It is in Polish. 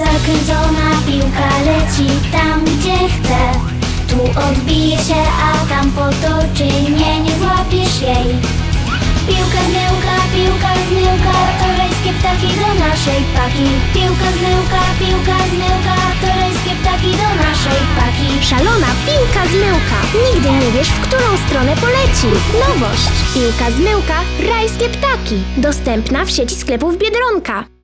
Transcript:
Zakręcona piłka leci tam, gdzie chce Tu odbije się, a tam potoczy Nie, nie złapiesz jej Piłka zmyłka, piłka zmyłka To rajskie ptaki do naszej paki Piłka zmyłka, piłka zmyłka To rajskie ptaki do naszej paki Szalona piłka zmyłka. Nigdy nie wiesz, w którą stronę poleci. Nowość. Piłka zmyłka, rajskie ptaki. Dostępna w sieci sklepów Biedronka.